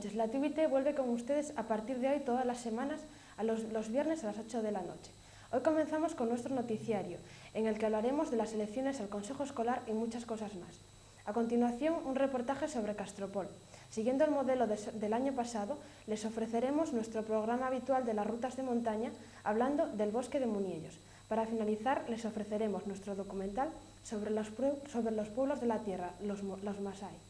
noches. La TVT vuelve con ustedes a partir de hoy todas las semanas, a los, los, viernes a las 8 de la noche. Hoy comenzamos con nuestro noticiario, en el que hablaremos de las elecciones al Consejo Escolar y muchas cosas más. A continuación, un reportaje sobre Castropol. Siguiendo el modelo de, del año pasado, les ofreceremos nuestro programa habitual de las rutas de montaña, hablando del bosque de Muniellos. Para finalizar, les ofreceremos nuestro documental sobre los, sobre los pueblos de la tierra, los, los Masái.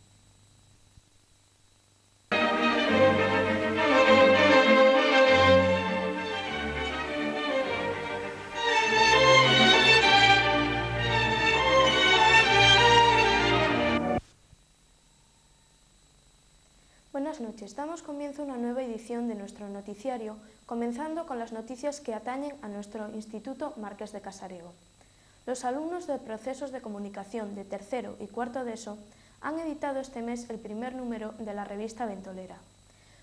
Noches. Damos comienzo a una nueva edición de nuestro noticiario, comenzando con las noticias que atañen a nuestro Instituto Marqués de Casariego. Los alumnos de procesos de comunicación de tercero y cuarto de ESO han editado este mes el primer número de la revista Ventolera.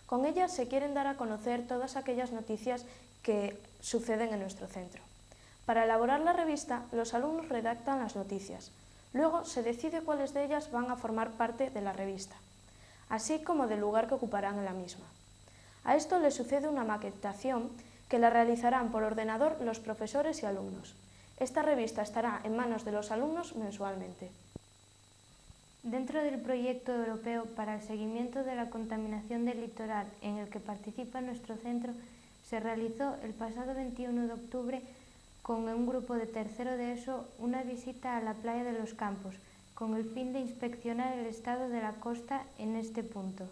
Con ella se quieren dar a conocer todas aquellas noticias que suceden en nuestro centro. Para elaborar la revista, los alumnos redactan las noticias. Luego se decide cuáles de ellas van a formar parte de la revista, así como del lugar que ocuparán en la misma. A esto le sucede una maquetación que la realizarán por ordenador los profesores y alumnos. Esta revista estará en manos de los alumnos mensualmente. Dentro del proyecto europeo para el seguimiento de la contaminación del litoral en el que participa nuestro centro, se realizó el pasado 21 de octubre con un grupo de tercero de ESO una visita a la playa de los Campos, con el fin de inspeccionar el estado de la costa en este punto.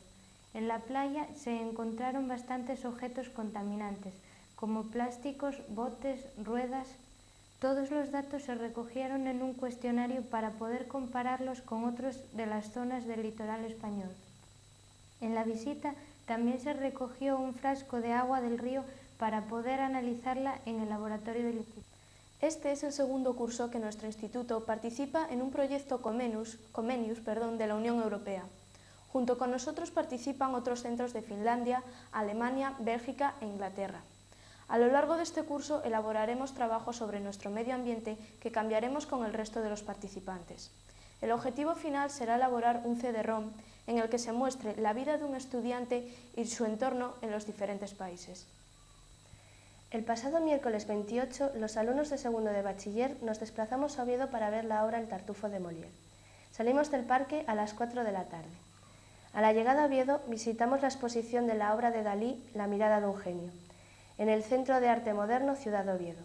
En la playa se encontraron bastantes objetos contaminantes, como plásticos, botes, ruedas, todos los datos se recogieron en un cuestionario para poder compararlos con otros de las zonas del litoral español. En la visita también se recogió un frasco de agua del río para poder analizarla en el laboratorio del instituto. Este es el segundo curso que nuestro instituto participa en un proyecto Comenius, de la Unión Europea. Junto con nosotros participan otros centros de Finlandia, Alemania, Bélgica e Inglaterra. A lo largo de este curso elaboraremos trabajos sobre nuestro medio ambiente que cambiaremos con el resto de los participantes. El objetivo final será elaborar un CD-ROM en el que se muestre la vida de un estudiante y su entorno en los diferentes países. El pasado miércoles 28, los alumnos de segundo de bachiller nos desplazamos a Oviedo para ver la obra El Tartufo de Molière. Salimos del parque a las 4 de la tarde. A la llegada a Oviedo visitamos la exposición de la obra de Dalí, La mirada de un genio en el Centro de Arte Moderno Ciudad Oviedo.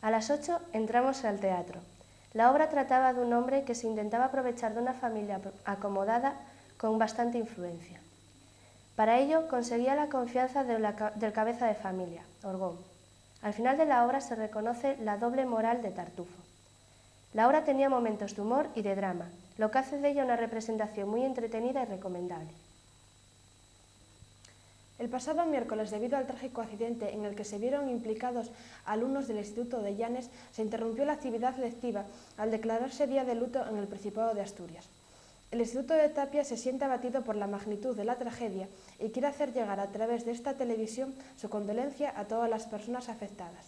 A las 8 entramos al teatro. La obra trataba de un hombre que se intentaba aprovechar de una familia acomodada con bastante influencia. Para ello conseguía la confianza de del cabeza de familia, Orgón. Al final de la obra se reconoce la doble moral de Tartufo. La obra tenía momentos de humor y de drama, lo que hace de ella una representación muy entretenida y recomendable. El pasado miércoles, debido al trágico accidente en el que se vieron implicados alumnos del Instituto de Llanes, se interrumpió la actividad lectiva al declararse día de luto en el Principado de Asturias. El Instituto de Tapia se siente abatido por la magnitud de la tragedia y quiere hacer llegar a través de esta televisión su condolencia a todas las personas afectadas.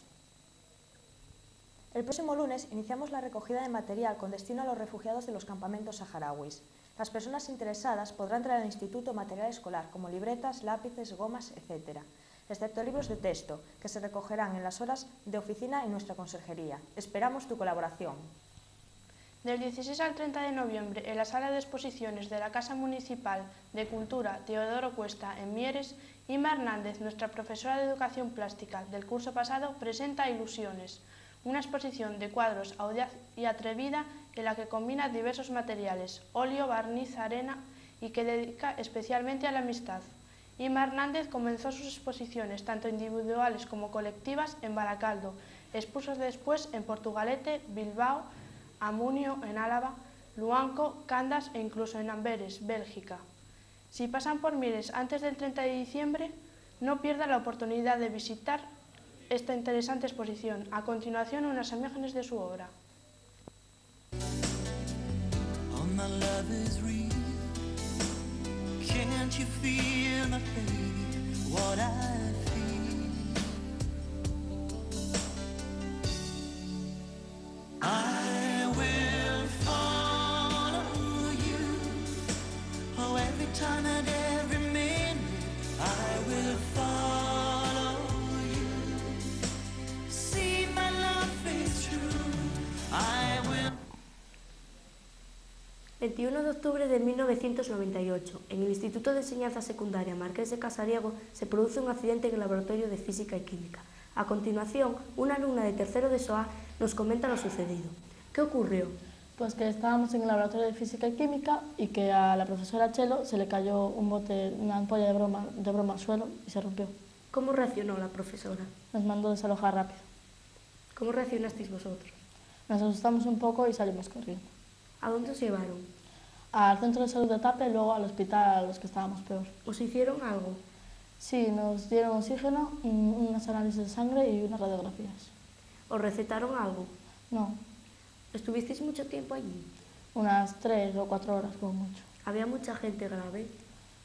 El próximo lunes iniciamos la recogida de material con destino a los refugiados de los campamentos saharauis. Las personas interesadas podrán traer al instituto material escolar, como libretas, lápices, gomas, etc., excepto libros de texto, que se recogerán en las horas de oficina en nuestra conserjería. Esperamos tu colaboración. Del 16 al 30 de noviembre, en la sala de exposiciones de la Casa Municipal de Cultura Teodoro Cuesta, en Mieres, Ima Hernández, nuestra profesora de Educación Plástica del curso pasado, presenta Ilusiones, una exposición de cuadros audaz y atrevida en la que combina diversos materiales, óleo, barniz, arena y que dedica especialmente a la amistad. Ima Hernández comenzó sus exposiciones, tanto individuales como colectivas, en Baracaldo. Expuso después en Portugalete, Bilbao, Amunio, en Álava, Luanco, Candas e incluso en Amberes, Bélgica. Si pasan por Mires antes del 30 de diciembre, no pierdan la oportunidad de visitar esta interesante exposición. A continuación, unas imágenes de su obra. 21 de octubre de 1998, en el Instituto de Enseñanza Secundaria Marqués de Casariego, se produce un accidente en el laboratorio de Física y Química. A continuación, una alumna de tercero de SOA nos comenta lo sucedido. ¿Qué ocurrió? Pues que estábamos en el laboratorio de Física y Química y que a la profesora Chelo se le cayó un bote, una ampolla de broma, de broma al suelo y se rompió. ¿Cómo reaccionó la profesora? Nos mandó desalojar rápido. ¿Cómo reaccionasteis vosotros? Nos asustamos un poco y salimos corriendo. ¿A dónde os llevaron? Al centro de salud de Tape luego al hospital a los que estábamos peor. ¿Os hicieron algo? Sí, nos dieron oxígeno, unos análisis de sangre y unas radiografías. ¿Os recetaron algo? No. ¿Estuvisteis mucho tiempo allí? Unas tres o cuatro horas, como mucho. ¿Había mucha gente grave?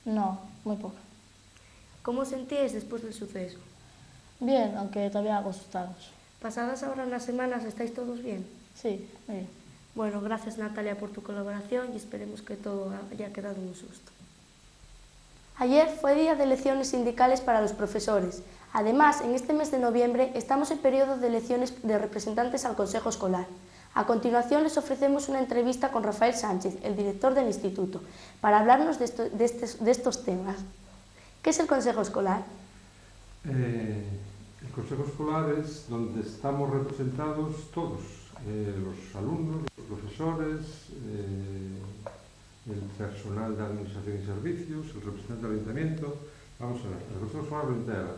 No, muy poca. ¿Cómo os sentíais después del suceso? Bien, aunque todavía algo asustados. ¿Pasadas ahora unas semanas estáis todos bien? Sí, muy bien. Bueno, gracias Natalia por tu colaboración y esperemos que todo haya quedado un susto. Ayer fue día de elecciones sindicales para los profesores. Además, en este mes de noviembre estamos en periodo de elecciones de representantes al Consejo Escolar. A continuación les ofrecemos una entrevista con Rafael Sánchez, el director del instituto, para hablarnos de, esto, de, estos, de estos, temas. ¿Qué es el Consejo Escolar? Eh, el Consejo Escolar es donde estamos representados todos, eh, los alumnos, los profesores, eh, el personal de Administración y Servicios, el representante del Ayuntamiento. Vamos a ver, Consejo Escolar lo integra.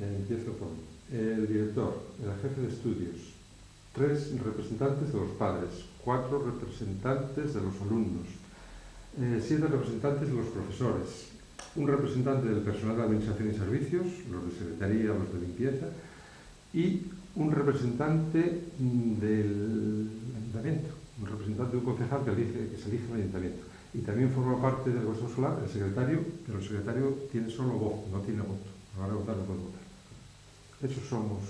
Eh, empiezo por el director, el jefe de estudios, tres representantes de los padres, cuatro representantes de los alumnos, eh, siete representantes de los profesores, un representante del personal de administración y servicios, los de secretaría, los de limpieza, y un representante del ayuntamiento, un representante de un concejal que, elige, que se elige en el ayuntamiento. Y también forma parte del Consejo Solar el secretario, pero el secretario tiene solo voz, no tiene voto. A la votar no puede votar. Esos somos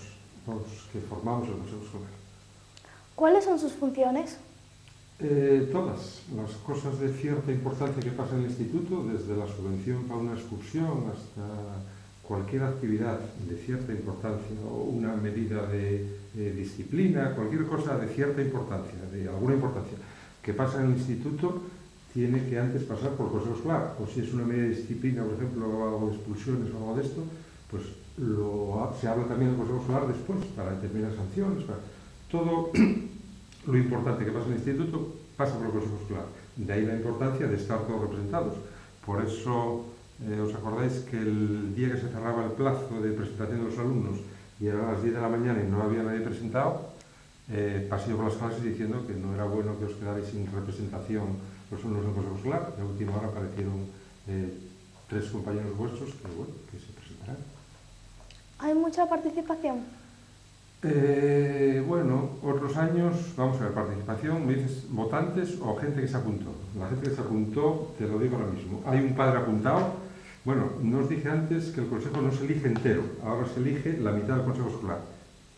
los que formamos el Consejo Escolar. ¿Cuáles son sus funciones? Eh, todas las cosas de cierta importancia que pasa en el instituto, desde la subvención para una excursión hasta cualquier actividad de cierta importancia o una medida de, de disciplina, cualquier cosa de cierta importancia, de alguna importancia, que pasa en el instituto, tiene que antes pasar por consejo escolar. O si es una medida de disciplina, por ejemplo, algo de expulsiones o algo de esto, pues lo, se habla también del consejo escolar después para determinar sanciones. Para, todo lo importante que pasa en el instituto pasa por el consejo escolar. De ahí la importancia de estar todos representados. Por eso eh, ¿os acordáis que el día que se cerraba el plazo de presentación de los alumnos y eran las 10 de la mañana y no había nadie presentado, eh, pasé por las clases diciendo que no era bueno que os quedarais sin representación los alumnos del Consejo Escolar. Y a última hora aparecieron eh, tres compañeros vuestros que, bueno, que se presentarán. ¿Hay mucha participación? Eh, bueno, otros años, vamos a ver, participación, me dices votantes o gente que se apuntó. La gente que se apuntó, te lo digo ahora mismo. Hay un padre apuntado. Bueno, no os dije antes que el consejo no se elige entero, ahora se elige la mitad del consejo escolar.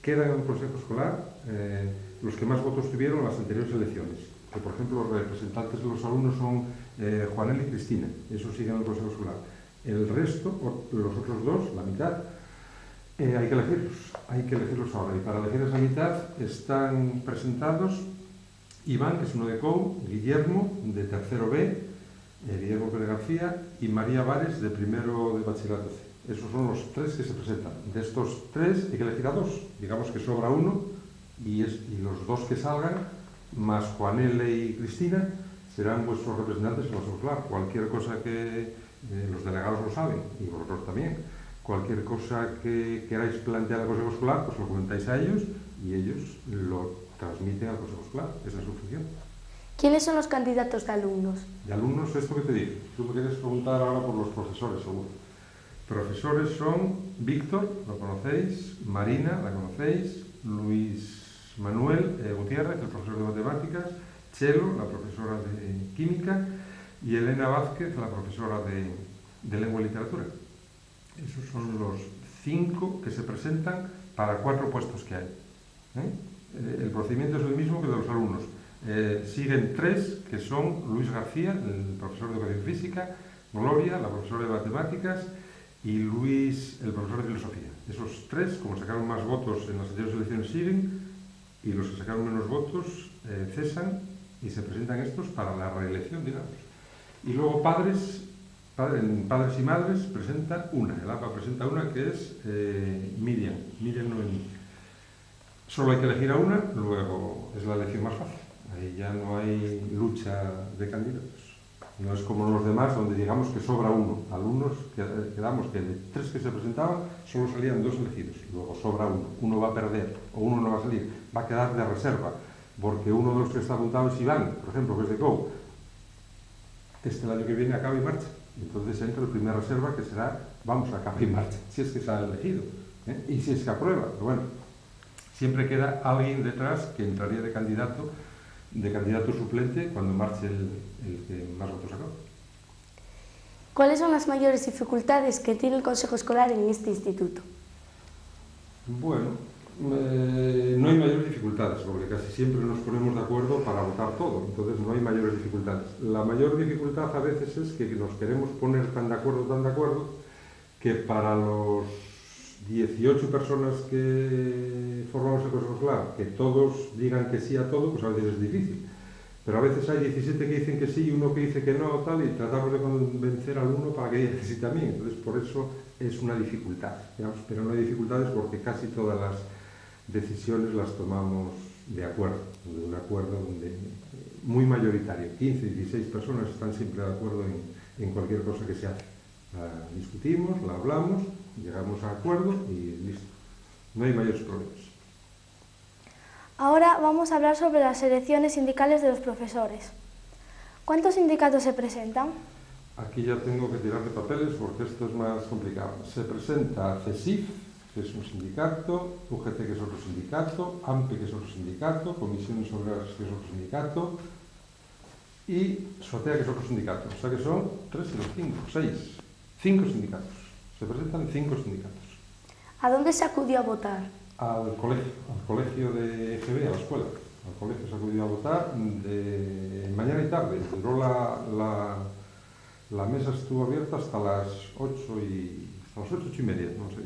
Quedan en el consejo escolar eh, los que más votos tuvieron en las anteriores elecciones. Que, por ejemplo, los representantes de los alumnos son eh, Juanel y Cristina, eso sigue en el consejo escolar. El resto, los otros dos, la mitad, eh, hay que elegirlos, hay que elegirlos ahora. Y para elegir esa mitad están presentados Iván, que es uno de COU, Guillermo, de tercero B, Guillermo Pérez García, y María Vares, de primero de bachillerato C. Esos son los tres que se presentan. De estos tres hay que elegir a dos. Digamos que sobra uno y, es, y los dos que salgan, más Juanele y Cristina, serán vuestros representantes en los claro. Cualquier cosa que eh, los delegados lo saben, y vosotros también cualquier cosa que queráis plantear al Consejo Escolar, pues lo comentáis a ellos y ellos lo transmiten al Consejo Escolar. Esa es su función. ¿Quiénes son los candidatos de alumnos? De alumnos, esto que te digo. Tú me quieres preguntar ahora por los profesores, seguro. Profesores son Víctor, lo conocéis, Marina, la conocéis, Luis Manuel eh, Gutiérrez, el profesor de matemáticas, Chelo, la profesora de química, y Elena Vázquez, la profesora de, de lengua y literatura. Esos son los cinco que se presentan para cuatro puestos que hay. ¿eh? El procedimiento es el mismo que de los alumnos. Eh, siguen tres, que son Luis García, el profesor de educación física, Gloria, la profesora de matemáticas, y Luis, el profesor de filosofía. Esos tres, como sacaron más votos en las anteriores elecciones, siguen, y los que sacaron menos votos eh, cesan y se presentan estos para la reelección, digamos. Y luego padres, padres, y madres presentan una, el APA presenta una que es eh, Miriam, Miriam Noemí. Solo hay que elegir a una, luego es la elección más fácil. ahí ya no hay lucha de candidatos. No es como los demás, donde digamos que sobra uno. Alumnos, eh, quedamos que de tres que se presentaban, solo salían dos elegidos. Luego sobra uno. Uno va a perder o uno no va a salir. Va a quedar de reserva. Porque uno de los que está apuntado es Iván, por ejemplo, que es de COU. Este el año que viene acaba y marcha. Entonces entra el primer reserva que será, vamos, acaba y marcha. Si es que sale elegido. ¿eh? Y si es que aprueba. Pero bueno, siempre queda alguien detrás que entraría de candidato de candidato suplente cuando marche el, el que más votos sacó. ¿Cuáles son las mayores dificultades que tiene el Consejo Escolar en este instituto? Bueno, eh, no hay mayores dificultades, porque casi siempre nos ponemos de acuerdo para votar todo, entonces no hay mayores dificultades. La mayor dificultad a veces es que nos queremos poner tan de acuerdo, tan de acuerdo, que para los 18 personas que formamos el Consejo Escolar, que todos digan que sí a todo, pues a veces es difícil. Pero a veces hay 17 que dicen que sí y uno que dice que no, tal, y tratamos de convencer al uno para que diga que sí también. Entonces, por eso es una dificultad. Pero no hay dificultades porque casi todas las decisiones las tomamos de acuerdo, de un acuerdo donde muy mayoritario, 15, 16 personas están siempre de acuerdo en, en cualquier cosa que se hace. La discutimos, la hablamos, llegamos a acuerdo y listo. No hay mayores problemas. Ahora vamos a hablar sobre las elecciones sindicales de los profesores. ¿Cuántos sindicatos se presentan? Aquí ya tengo que tirar de papeles porque esto es más complicado. Se presenta CESIF, que es un sindicato, UGT, que es otro sindicato, AMPE, que es otro sindicato, Comisiones Obreras, que es otro sindicato, y SOTEA, que es otro sindicato. O sea que son tres y los cinco, seis, cinco sindicatos. Se presentan cinco sindicatos. ¿A dónde se acudió a votar? al colegio, al colegio de EGB, a la escuela. Al colegio se acudió a votar de mañana y tarde. Duró la, la, la mesa estuvo abierta hasta las 8 y, hasta las 8, 8 y media, no sé.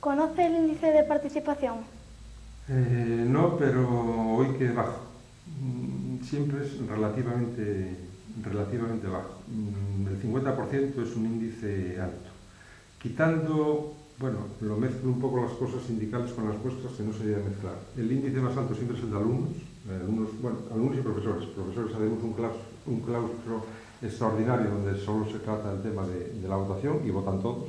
¿Conoce el índice de participación? Eh, no, pero hoy que bajo. Siempre es relativamente, relativamente bajo. Mm, el 50% es un índice alto. Quitando, bueno, lo mezclo un poco las cosas sindicales con las vuestras, que no se debe mezclar. El índice más alto siempre es el de alumnos, eh, alumnos, bueno, alumnos y profesores. Profesores hacemos un claustro, un claustro extraordinario donde solo se trata el tema de, de la votación y votan todos.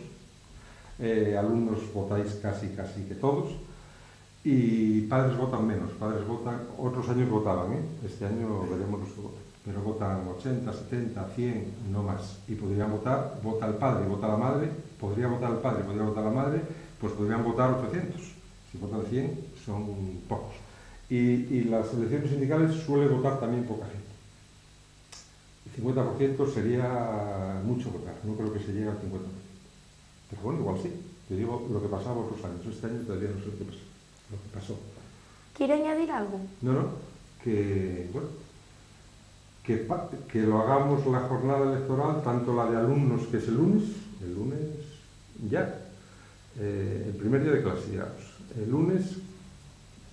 Eh, alumnos votáis casi, casi que todos. Y padres votan menos, padres votan, otros años votaban, ¿eh? este año veremos los que votan. Pero votan 80, 70, 100, no más. Y podrían votar, vota el padre vota la madre, podría votar el padre, podría votar la madre, pues podrían votar 800. Si votan 100, son pocos. Y, y las elecciones sindicales suele votar también poca gente. El 50% sería mucho votar, no creo que se llegue al 50%. Pero bueno, igual sí. Te digo lo que pasaba otros años. Este año todavía no sé qué pasa, lo que pasó. ¿Quiere añadir algo? No, no, que, bueno, que, que lo hagamos la jornada electoral, tanto la de alumnos, que es el lunes, el lunes ya, eh, el primer día de clase. El lunes,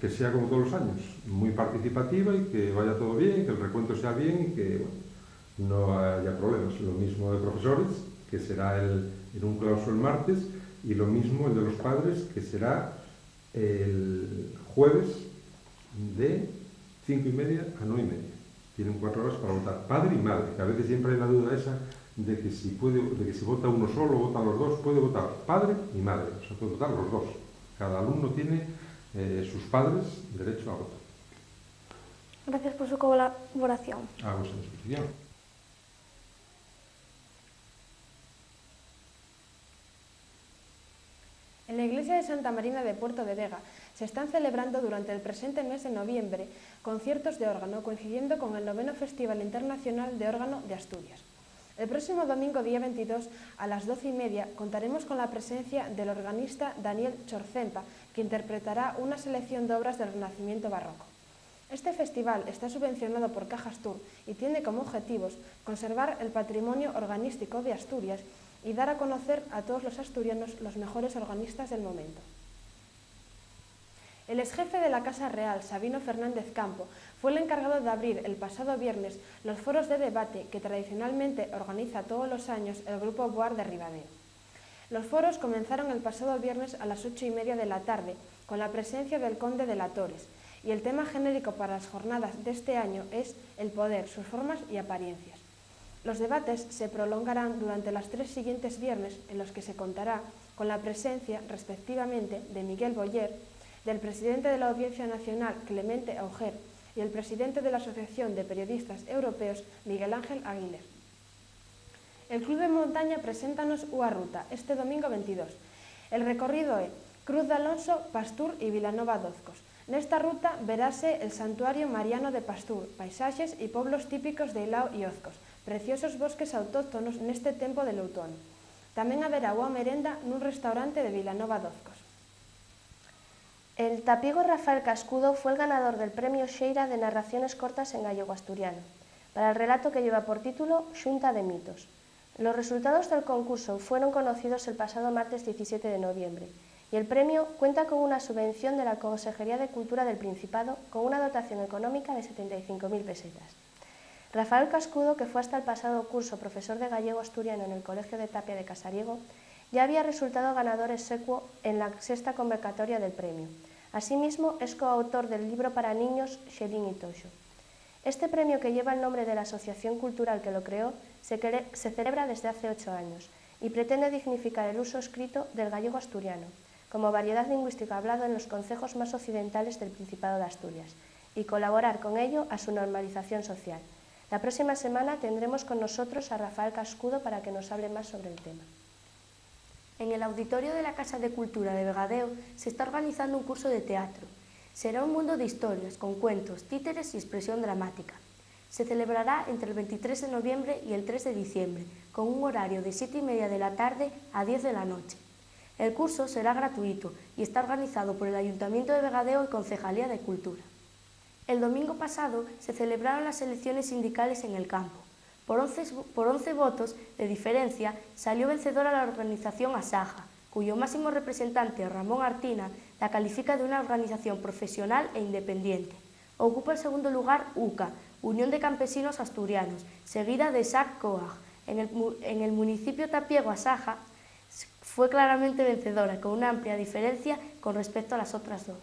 que sea como todos los años, muy participativa y que vaya todo bien, que el recuento sea bien y que no haya problemas. Lo mismo de profesores, que será el, en un claustro el martes, y lo mismo el de los padres, que será el jueves de cinco y media a nueve y media. Tienen cuatro horas para votar, padre y madre, que a veces siempre hay la duda esa de que si, puede, de que si vota uno solo, votan los dos, puede votar padre y madre, o sea, puede votar los dos. Cada alumno tiene eh, sus padres derecho a votar. Gracias por su colaboración. A vuestra disposición. En la iglesia de Santa Marina de Puerto de Vega se están celebrando durante el presente mes de noviembre conciertos de órgano coincidiendo con el noveno Festival Internacional de Órgano de Asturias. El próximo domingo, día 22, a las 12 y media, contaremos con la presencia del organista Daniel Chorcempa, que interpretará una selección de obras del Renacimiento barroco. Este festival está subvencionado por Cajas Tour y tiene como objetivos conservar el patrimonio organístico de Asturias y dar a conocer a todos los asturianos los mejores organistas del momento. El exjefe de la Casa Real, Sabino Fernández Campo, fue el encargado de abrir el pasado viernes los foros de debate que tradicionalmente organiza todos los años el Grupo Boar de Ribadeo. Los foros comenzaron el pasado viernes a las ocho y media de la tarde, con la presencia del conde de la Torres, y el tema genérico para las jornadas de este año es el poder, sus formas y apariencias. Los debates se prolongarán durante los tres siguientes viernes, en los que se contará con la presencia, respectivamente, de Miguel Boyer, del presidente de la Audiencia Nacional, Clemente Auger, y el presidente de la Asociación de Periodistas Europeos, Miguel Ángel Aguiler. El Club de Montaña preséntanos unha ruta este domingo 22. El recorrido é Cruz de Alonso, Pastur e Vilanova Dozcos. Nesta ruta verase el Santuario Mariano de Pastur, paisaxes e poblos típicos de Ilao e Ozcos, preciosos bosques autóctonos neste tempo de outono. Tamén haberá boa merenda nun restaurante de Vilanova Dozcos. El tapiego Rafael Cascudo fue el ganador del premio Sheira de narraciones cortas en gallego asturiano, para el relato que lleva por título Xunta de mitos. Los resultados del concurso fueron conocidos el pasado martes 17 de noviembre y el premio cuenta con una subvención de la Consejería de Cultura del Principado con una dotación económica de 75.000 pesetas. Rafael Cascudo, que fue hasta el pasado curso profesor de gallego asturiano en el Colegio de Tapia de Casariego, ya había resultado ganador secuo en la sexta convocatoria del premio. Asimismo, es coautor del libro para niños Xelín y Toxo. Este premio, que lleva el nombre de la asociación cultural que lo creó, se celebra desde hace ocho años y pretende dignificar el uso escrito del gallego asturiano, como variedad lingüística hablado en los concejos más occidentales del Principado de Asturias, y colaborar con ello a su normalización social. La próxima semana tendremos con nosotros a Rafael Cascudo para que nos hable más sobre el tema. En el auditorio de la Casa de Cultura de Vegadeo se está organizando un curso de teatro. Será un mundo de historias, con cuentos, títeres y expresión dramática. Se celebrará entre el 23 de noviembre y el 3 de diciembre, con un horario de 7 y media de la tarde a 10 de la noche. El curso será gratuito y está organizado por el Ayuntamiento de Vegadeo y Concejalía de Cultura. El domingo pasado se celebraron las elecciones sindicales en el campo. Por 11, por 11 votos de diferencia salió vencedora la organización Asaja, cuyo máximo representante, Ramón Artina, la califica de una organización profesional e independiente. Ocupa el segundo lugar UCA, Unión de Campesinos Asturianos, seguida de SAC COAG. En el, en el municipio Tapiego Asaja fue claramente vencedora, con una amplia diferencia con respecto a las otras dos.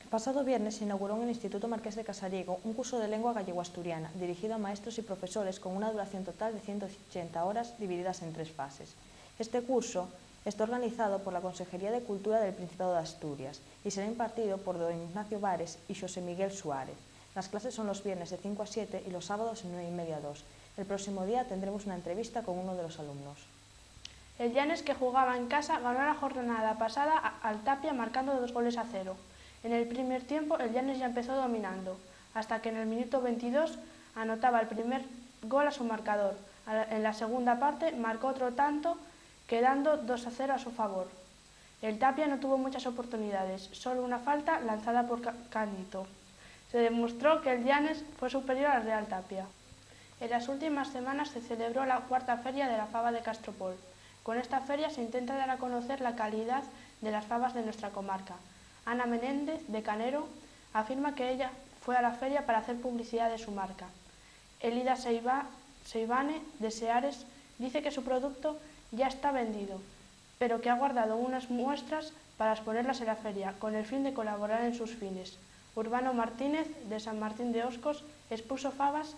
El pasado viernes se inauguró en el Instituto Marqués de Casariego un curso de lengua gallego-asturiana dirigido a maestros y profesores con una duración total de 180 horas divididas en tres fases. Este curso está organizado por la Consejería de Cultura del Principado de Asturias y será impartido por don Ignacio Vares y José Miguel Suárez. Las clases son los viernes de 5 a 7 y los sábados de 9 y media a 2. El próximo día tendremos una entrevista con uno de los alumnos. El Llanes, que jugaba en casa, ganó la jornada pasada al Tapia marcando dos goles a cero. En el primer tiempo el Llanes ya empezó dominando, hasta que en el minuto 22 anotaba el primer gol a su marcador. En la segunda parte marcó otro tanto, quedando 2 a 0 a su favor. El Tapia no tuvo muchas oportunidades, solo una falta lanzada por Cánito. Se demostró que el Llanes fue superior al Real Tapia. En las últimas semanas se celebró la cuarta feria de la fava de Castropol. Con esta feria se intenta dar a conocer la calidad de las favas de nuestra comarca, Ana Menéndez, de Canero, afirma que ella fue a la feria para hacer publicidad de su marca. Elida Seibane, de Seares, dice que su producto ya está vendido, pero que ha guardado unas muestras para exponerlas en la feria, con el fin de colaborar en sus fines. Urbano Martínez, de San Martín de Oscos, expuso fabas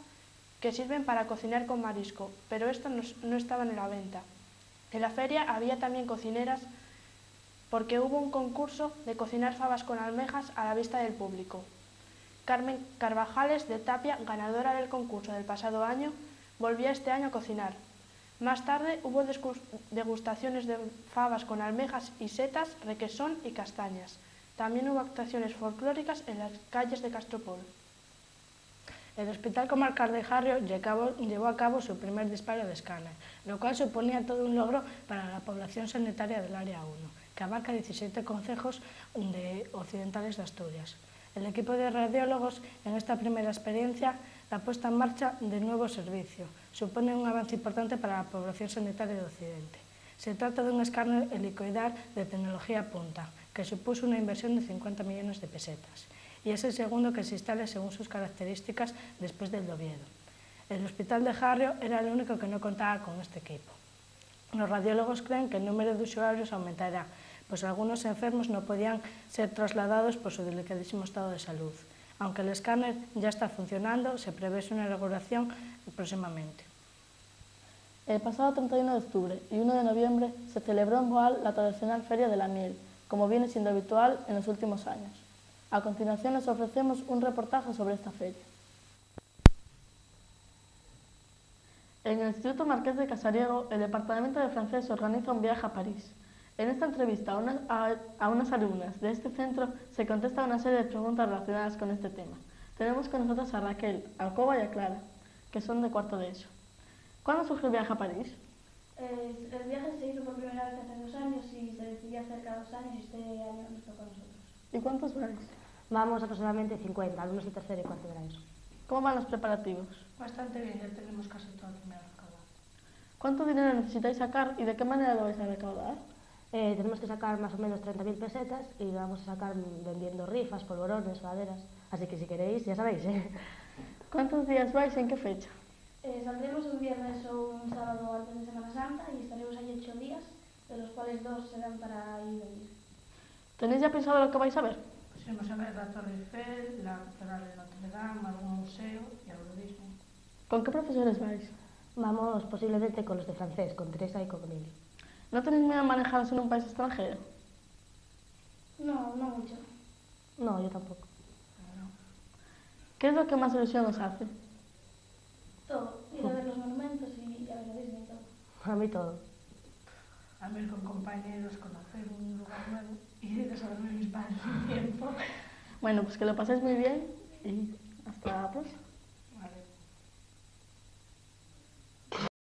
que sirven para cocinar con marisco, pero estas no estaban en la venta. En la feria había también cocineras porque hubo un concurso de cocinar fabas con almejas a la vista del público. Carmen Carvajales de Tapia, ganadora del concurso del pasado año, volvía este año a cocinar. Más tarde hubo degustaciones de fabas con almejas y setas, requesón y castañas. También hubo actuaciones folclóricas en las calles de Castropol. El Hospital Comarcal de Jarrio llevó a cabo su primer disparo de escáner, lo cual suponía todo un logro para la población sanitaria del Área 1 que abarca 17 concejos de occidentales de Asturias. El equipo de radiólogos en esta primera experiencia la puesta en marcha de nuevo servicio supone un avance importante para la población sanitaria de Occidente. Se trata de un escáner helicoidal de tecnología punta, que supuso una inversión de 50 millones de pesetas, y es el segundo que se instala según sus características después del de Oviedo. El hospital de Jarrio era el único que no contaba con este equipo. Los radiólogos creen que el número de usuarios aumentará, pues algunos enfermos no podían ser trasladados por su delicadísimo estado de salud. Aunque el escáner ya está funcionando, se prevé su inauguración próximamente. El pasado 31 de octubre y 1 de noviembre se celebró en Boal la tradicional Feria de la Miel, como viene siendo habitual en los últimos años. A continuación les ofrecemos un reportaje sobre esta feria. En el Instituto Marqués de Casariego, el Departamento de Francés organiza un viaje a París. En esta entrevista a, una, a, a, unas alumnas de este centro se contesta una serie de preguntas relacionadas con este tema. Tenemos con nosotros a Raquel, a Coba y a Clara, que son de cuarto de eso. ¿Cuándo surgió el viaje a París? Eh, el viaje se hizo por primera vez hace dos años y se decidió hacer cada dos años y este año nos tocó a nosotros. ¿Y cuántos vais? Vamos aproximadamente 50, algunos de tercero y cuarto ESO. ¿Cómo van los preparativos? Bastante bien, ya tenemos casi todo recaudado. ¿Cuánto dinero necesitáis sacar y de qué manera lo vais a recaudar? Eh, tenemos que sacar más o menos 30.000 pesetas y vamos a sacar vendiendo rifas, polvorones, laderas. Así que si queréis, ya sabéis. ¿eh? ¿Cuántos días vais y en qué fecha? Eh, saldremos un viernes o un sábado antes de Semana Santa y estaremos ahí ocho días, de los cuales dos serán para ir y venir. ¿Tenéis ya pensado lo que vais a ver? Vamos a ver la Torre Eiffel, la Catedral de Notre Dame, algún museo y algo Disney. ¿Con qué profesores vais? Vamos posiblemente con los de francés, con Teresa y con Emilio. ¿No tenéis miedo a manejaros en un país extranjero? No, no mucho. No, yo tampoco. ¿Qué es lo que más ilusión os hace? Todo. Ir a ver los monumentos y a ver a Disney y todo. A mí todo. A mí con compañeros, conocer un lugar nuevo y mis padres un tiempo. Bueno, pues que lo paséis muy bien y hasta la próxima.